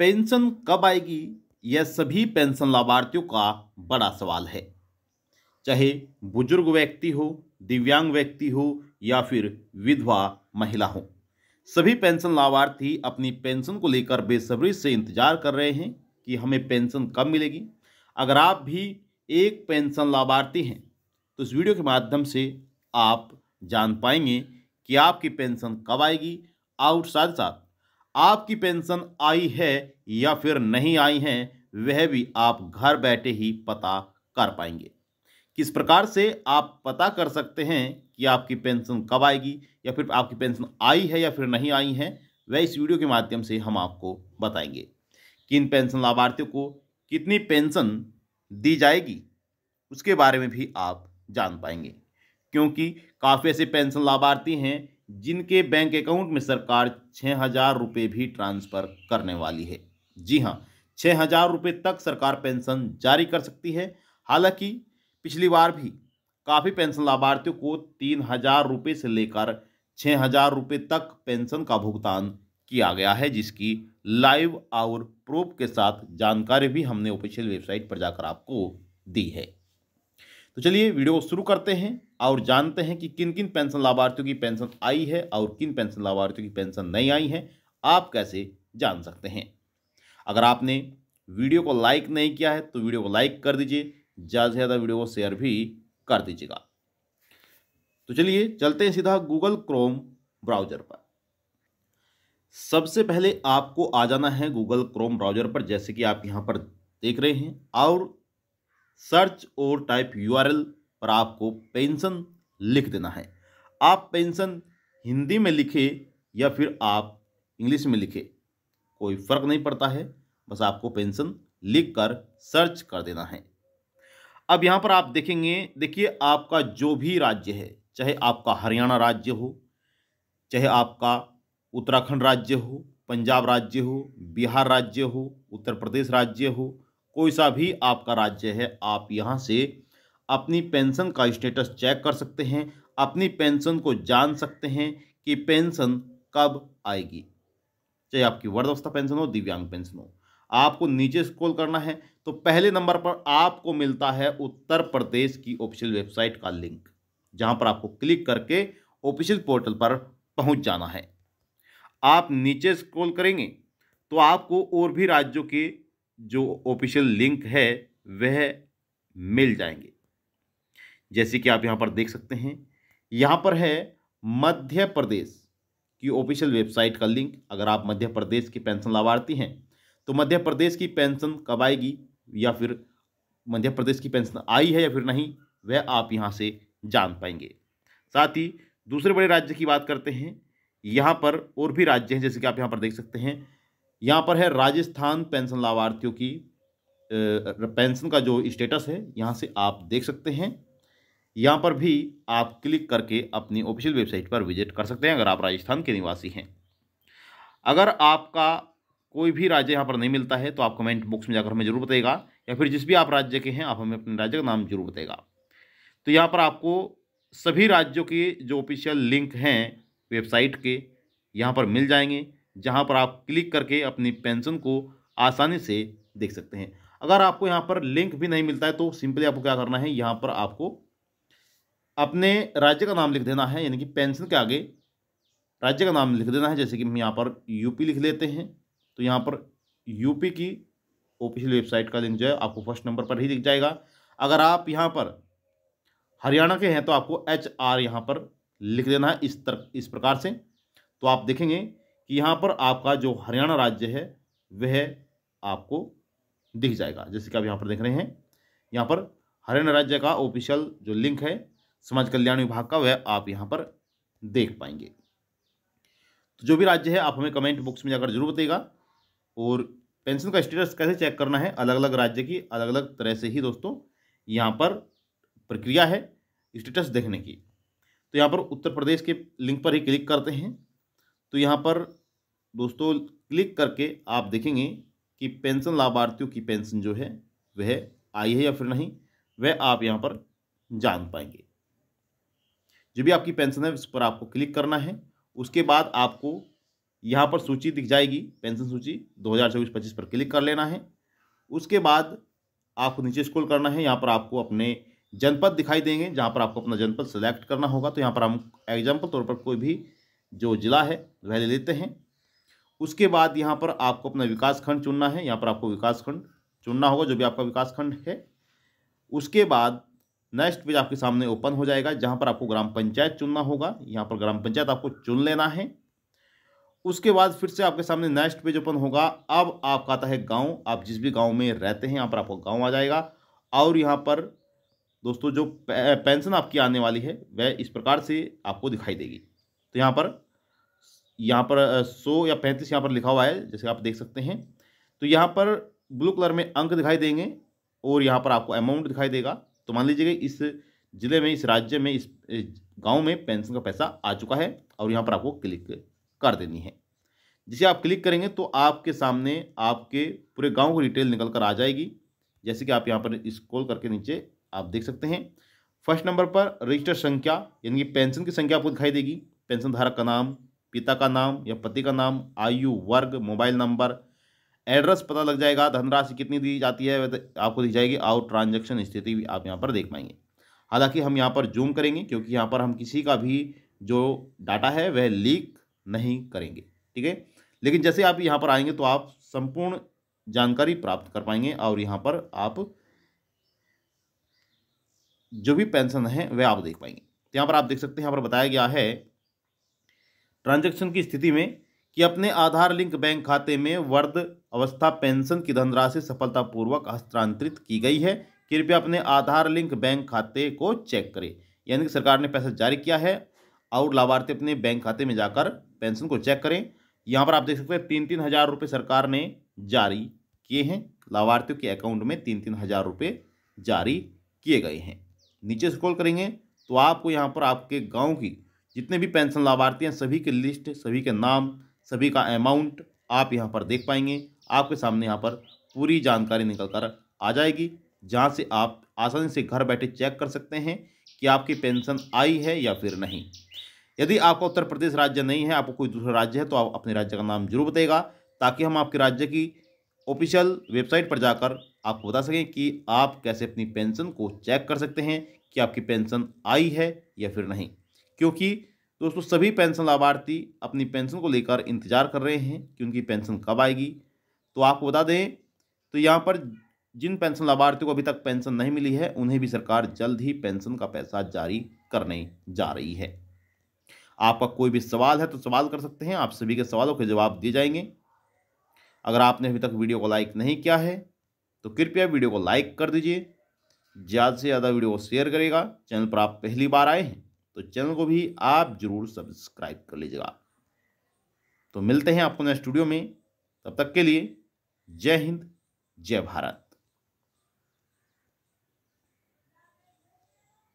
Pension कब आएगी, यह सभी पेंशन लाभार्थियों का बड़ा सवाल है। चाहे बुज़ुर्ग व्यक्ति हो, दिव्यांग व्यक्ति हो, या फिर विधवा महिला हो, सभी पेंशन लाभार्थी अपनी पेंशन को लेकर बेसब्री से इंतज़ार कर रहे हैं कि हमें पेंशन कब मिलेगी। अगर आप भी एक पेंशन लाभार्थी हैं तो इस वीडियो के माध्यम से आप जान पाएँगे कि आपकी पेंशन कब आएगी और साथ साथ आपकी पेंशन आई है या फिर नहीं आई है, वह भी आप घर बैठे ही पता कर पाएँगे। किस प्रकार से आप पता कर सकते हैं कि आपकी पेंशन कब आएगी या फिर आपकी पेंशन आई है या फिर नहीं आई है, वह इस वीडियो के माध्यम से हम आपको बताएँगे। किन पेंशन लाभार्थियों को कितनी पेंशन दी जाएगी, उसके बारे में भी आप जान पाएँगे। क्योंकि काफ़ी ऐसे पेंशन लाभार्थी हैं जिनके बैंक अकाउंट में सरकार छः हज़ार रुपये भी ट्रांसफ़र करने वाली है। जी हाँ छः हज़ार रुपये तक सरकार पेंशन जारी कर सकती है। हालाँकि, पिछली बार भी काफ़ी पेंशन लाभार्थियों को तीन हज़ार रुपये से लेकर छः हज़ार रुपये तक पेंशन का भुगतान किया गया है, जिसकी लाइव और प्रूफ के साथ जानकारी भी हमने ऑफिशियल वेबसाइट पर जाकर आपको दी है। तो चलिए वीडियो को शुरू करते हैं और जानते हैं कि किन किन पेंशन लाभार्थियों की पेंशन आई है और किन पेंशन लाभार्थियों की पेंशन नहीं आई है, आप कैसे जान सकते हैं। अगर आपने वीडियो को लाइक नहीं किया है तो वीडियो को लाइक कर दीजिए, ज़्यादा से ज़्यादा वीडियो को शेयर भी कर दीजिएगा। तो चलिए चलते हैं सीधा गूगल क्रोम ब्राउज़र पर। सबसे पहले आपको आ जाना है गूगल क्रोम ब्राउज़र पर, जैसे कि आप यहाँ पर देख रहे हैं, और सर्च और टाइप यूआरएल पर आपको पेंशन लिख देना है। आप पेंशन हिंदी में लिखे या फिर आप इंग्लिश में लिखे, कोई फ़र्क नहीं पड़ता है, बस आपको पेंशन लिख कर सर्च कर देना है। अब यहाँ पर आप देखेंगे, देखिए आपका जो भी राज्य है, चाहे आपका हरियाणा राज्य हो, चाहे आपका उत्तराखंड राज्य हो, पंजाब राज्य हो, बिहार राज्य हो, उत्तर प्रदेश राज्य हो कोई सा भी आपका राज्य है, आप यहाँ से अपनी पेंशन का स्टेटस चेक कर सकते हैं, अपनी पेंशन को जान सकते हैं कि पेंशन कब आएगी। चाहे आपकी वर्धावस्था पेंशन हो, दिव्यांग पेंशन हो। आपको नीचे स्क्रॉल करना है तो पहले नंबर पर आपको मिलता है उत्तर प्रदेश की ऑफिशियल वेबसाइट का लिंक, जहाँ पर आपको क्लिक करके ऑफिशियल पोर्टल पर पहुँच जाना है। आप नीचे स्क्रॉल करेंगे तो आपको और भी राज्यों के जो ऑफिशियल लिंक है, वह मिल जाएँगे। जैसे कि आप यहाँ पर देख सकते हैं, यहाँ पर है मध्य प्रदेश की ऑफिशियल वेबसाइट का लिंक अगर आप मध्य प्रदेश की पेंशन लाभार्थी हैं तो मध्य प्रदेश की पेंशन कब आएगी? या फिर मध्य प्रदेश की पेंशन आई है या फिर नहीं, वह आप यहाँ से जान पाएँगे। साथ ही दूसरे बड़े राज्य की बात करते हैं, यहाँ पर और भी राज्य हैं, जैसे कि आप यहाँ पर देख सकते हैं यहाँ पर है राजस्थान पेंशन लाभार्थियों की पेंशन का जो स्टेटस है, यहाँ से आप देख सकते हैं। यहाँ पर भी आप क्लिक करके अपनी ऑफिशियल वेबसाइट पर विज़िट कर सकते हैं अगर आप राजस्थान के निवासी हैं। अगर आपका कोई भी राज्य यहाँ पर नहीं मिलता है तो आप कमेंट बॉक्स में जाकर हमें ज़रूर बताएगा या फिर जिस भी आप राज्य के हैं, आप हमें अपने राज्य का नाम ज़रूर बताएगा तो यहाँ पर आपको सभी राज्यों के जो ऑफिशियल लिंक हैं वेबसाइट के, यहाँ पर मिल जाएँगे। जहाँ पर आप क्लिक करके अपनी पेंशन को आसानी से देख सकते हैं। अगर आपको यहाँ पर लिंक भी नहीं मिलता है तो सिंपली आपको क्या करना है, यहाँ पर आपको अपने राज्य का नाम लिख देना है, यानी कि पेंशन के आगे राज्य का नाम लिख देना है। जैसे कि हम यहाँ पर यूपी लिख लेते हैं तो यहाँ पर यूपी की ऑफिशियल वेबसाइट का लिंक जो है, आपको फ़र्स्ट नंबर पर ही दिख जाएगा। अगर आप यहाँ पर हरियाणा के हैं तो आपको एच आर यहाँ पर लिख देना है इस तर, इस प्रकार से। तो आप देखेंगे कि यहाँ पर आपका जो हरियाणा राज्य है, वह आपको दिख जाएगा। जैसे कि आप यहाँ पर देख रहे हैं, यहाँ पर हरियाणा राज्य का ऑफिशियल जो लिंक है, समाज कल्याण विभाग का, वह आप यहाँ पर देख पाएँगे। तो जो भी राज्य है, आप हमें कमेंट बॉक्स में जाकर ज़रूर बताइएगा। और पेंशन का स्टेटस कैसे चेक करना है अलग अलग राज्य की अलग अलग तरह से ही दोस्तों, यहाँ पर प्रक्रिया है स्टेटस देखने की। तो यहाँ पर उत्तर प्रदेश के लिंक पर ही क्लिक करते हैं। तो यहाँ पर दोस्तों क्लिक करके आप देखेंगे कि पेंशन लाभार्थियों की पेंशन जो है, वह आई है या फिर नहीं, वह आप यहाँ पर जान पाएँगे। जो भी आपकी पेंशन है, उस पर आपको क्लिक करना है। उसके बाद आपको यहाँ पर सूची दिख जाएगी, पेंशन सूची 2024-25 पर क्लिक कर लेना है। उसके बाद आपको नीचे स्क्रॉल करना है, यहाँ पर आपको अपने जनपद दिखाई देंगे, जहाँ पर आपको अपना जनपद सेलेक्ट करना होगा। तो यहाँ पर हम एग्ज़ाम्पल तौर पर कोई भी जो ज़िला है वह ले लेते हैं। उसके बाद यहाँ पर आपको अपना विकास खंड चुनना है। यहाँ पर आपको विकास खंड चुनना होगा, जो भी आपका विकास खंड है। उसके बाद नेक्स्ट पेज आपके सामने ओपन हो जाएगा, जहाँ पर आपको ग्राम पंचायत चुनना होगा। यहाँ पर ग्राम पंचायत आपको चुन लेना है। उसके बाद फिर से आपके सामने नेक्स्ट पेज ओपन होगा। अब आपका आता है गाँव। आप जिस भी गाँव में रहते हैं, यहाँ पर आपको गाँव आ जाएगा। और यहाँ पर दोस्तों, जो पेंशन आपकी आने वाली है, वह इस प्रकार से आपको दिखाई देगी। तो यहाँ पर यहाँ पर सौ या पैंतीस यहाँ पर लिखा हुआ है, जैसे आप देख सकते हैं। तो यहाँ पर ब्लू कलर में अंक दिखाई देंगे और यहाँ पर आपको अमाउंट दिखाई देगा। तो मान लीजिएगा इस ज़िले में, इस राज्य में, इस गाँव में पेंशन का पैसा आ चुका है और यहाँ पर आपको क्लिक कर देनी है। जिसे आप क्लिक करेंगे तो आपके सामने आपके पूरे गाँव की डिटेल निकल कर आ जाएगी। जैसे कि आप यहाँ पर स्क्रॉल करके नीचे आप देख सकते हैं। फ़र्स्ट नंबर पर रजिस्टर संख्या, यानी कि पेंशन की संख्या आपको दिखाई देगी। पेंशन धारक का नाम, पिता का नाम या पति का नाम, आयु, वर्ग, मोबाइल नंबर, एड्रेस पता लग जाएगा, धनराशि कितनी दी जाती है आपको दी जाएगी, और ट्रांजेक्शन स्थिति भी आप यहाँ पर देख पाएँगे। हालाँकि हम यहाँ पर जूम करेंगे, क्योंकि यहाँ पर हम किसी का भी जो डाटा है, वह लीक नहीं करेंगे, ठीक है? लेकिन जैसे आप यहाँ पर आएँगे तो आप संपूर्ण जानकारी प्राप्त कर पाएँगे, और यहाँ पर आप जो भी पेंशन है, वह आप देख पाएँगे। तो यहाँ पर आप देख सकते हैं, यहाँ पर बताया गया है ट्रांजैक्शन की स्थिति में कि अपने आधार लिंक बैंक खाते में वर्द अवस्था पेंशन की धनराशि सफलतापूर्वक हस्तांतरित की गई है। कृपया अपने आधार लिंक बैंक खाते को चेक करें। यानी कि सरकार ने पैसा जारी किया है और लाभार्थी अपने बैंक खाते में जाकर पेंशन को चेक करें। यहाँ पर आप देख सकते हैं तीन तीन हज़ार रुपये सरकार ने जारी किए हैं। लाभार्थियों के अकाउंट में तीन तीन हज़ार रुपये जारी किए गए हैं। नीचे स्क्रॉल करेंगे तो आपको यहाँ पर आपके गाँव की जितने भी पेंशन लाभार्थी हैं, सभी के लिस्ट, सभी के नाम, सभी का अमाउंट आप यहाँ पर देख पाएँगे। आपके सामने यहाँ पर पूरी जानकारी निकल कर आ जाएगी, जहाँ से आप आसानी से घर बैठे चेक कर सकते हैं कि आपकी पेंशन आई है या फिर नहीं। यदि आपका उत्तर प्रदेश राज्य नहीं है, आपको कोई दूसरा राज्य है तो आप अपने राज्य का नाम ज़रूर बताएगा ताकि हम आपके राज्य की ऑफिशियल वेबसाइट पर जाकर आपको बता सकें कि आप कैसे अपनी पेंशन को चेक कर सकते हैं कि आपकी पेंशन आई है या फिर नहीं। क्योंकि दोस्तों सभी पेंशन लाभार्थी अपनी पेंशन को लेकर इंतज़ार कर रहे हैं कि उनकी पेंशन कब आएगी। तो आपको बता दें तो यहाँ पर जिन पेंशन लाभार्थियों को अभी तक पेंशन नहीं मिली है, उन्हें भी सरकार जल्द ही पेंशन का पैसा जारी करने जा रही है। आपका कोई भी सवाल है तो सवाल कर सकते हैं, आप सभी के सवालों के जवाब दिए जाएँगे। अगर आपने अभी तक वीडियो को लाइक नहीं किया है तो कृपया वीडियो को लाइक कर दीजिए, ज़्यादा से ज़्यादा वीडियो को शेयर करेगा चैनल पर आप पहली बार आए हैं तो चैनल को भी आप ज़रूर सब्सक्राइब कर लीजिएगा। तो मिलते हैं आपको नए स्टूडियो में। तब तक के लिए जय हिंद, जय भारत।